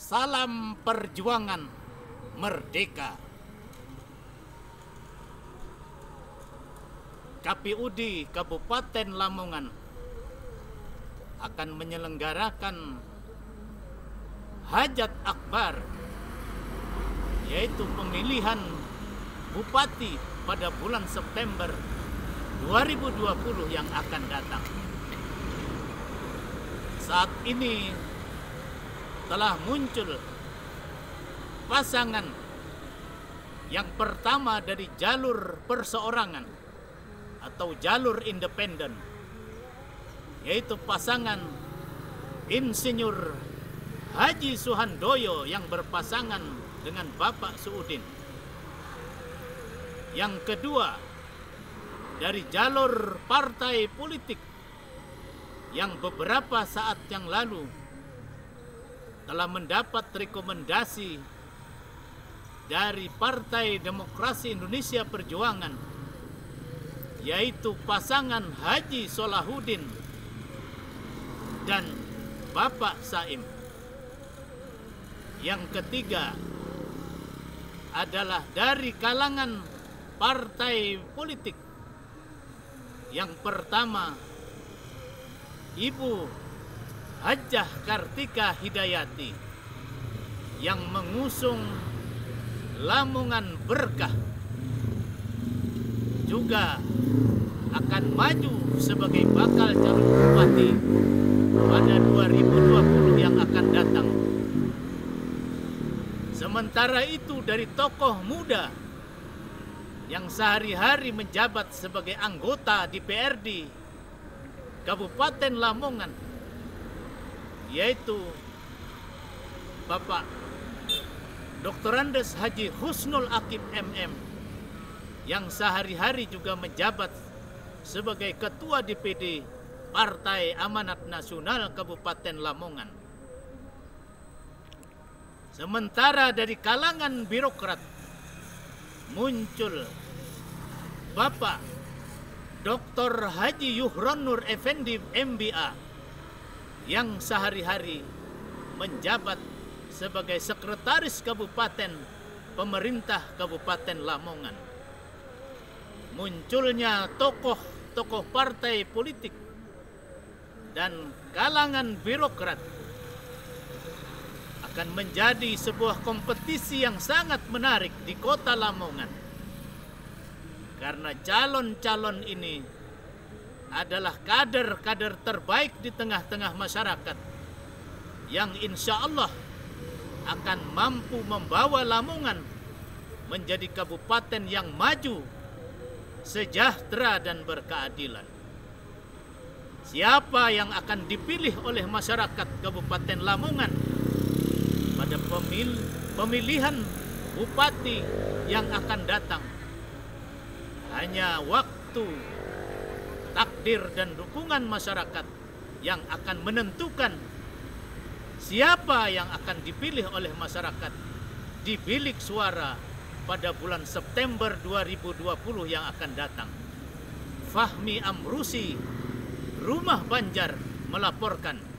Salam perjuangan merdeka. KPUD Kabupaten Lamongan akan menyelenggarakan hajat akbar yaitu pemilihan bupati pada bulan September 2020 yang akan datang. Saat ini telah muncul pasangan yang pertama dari jalur perseorangan atau jalur independen yaitu pasangan Insinyur Haji Suhandoyo yang berpasangan dengan Bapak Suudin. Yang kedua dari jalur partai politik yang beberapa saat yang lalu telah mendapat rekomendasi dari Partai Demokrasi Indonesia Perjuangan yaitu pasangan Haji Solahuddin dan Bapak Saim. Yang ketiga adalah dari kalangan partai politik. Yang pertama Ibu Hajah Kartika Hidayati yang mengusung Lamongan Berkah juga akan maju sebagai bakal calon bupati pada 2020 yang akan datang. Sementara itu dari tokoh muda yang sehari-hari menjabat sebagai anggota DPRD Kabupaten Lamongan yaitu Bapak Dr. Andes Haji Husnul Akib MM yang sehari-hari juga menjabat sebagai Ketua DPD Partai Amanat Nasional Kabupaten Lamongan. Sementara dari kalangan birokrat muncul Bapak Dr. Haji Yuhron Nur Effendi MBA yang sehari-hari menjabat sebagai sekretaris kabupaten pemerintah Kabupaten Lamongan. Munculnya tokoh-tokoh partai politik dan kalangan birokrat akan menjadi sebuah kompetisi yang sangat menarik di kota Lamongan. Karena calon-calon ini adalah kader-kader terbaik di tengah-tengah masyarakat yang insya Allah akan mampu membawa Lamongan menjadi kabupaten yang maju, sejahtera dan berkeadilan. Siapa yang akan dipilih oleh masyarakat Kabupaten Lamongan pada pemil pemilihan bupati yang akan datang? Hanya waktu, takdir dan dukungan masyarakat yang akan menentukan siapa yang akan dipilih oleh masyarakat di bilik suara pada bulan September 2020 yang akan datang. Fahmi Amrusi, Rumah Banjar melaporkan.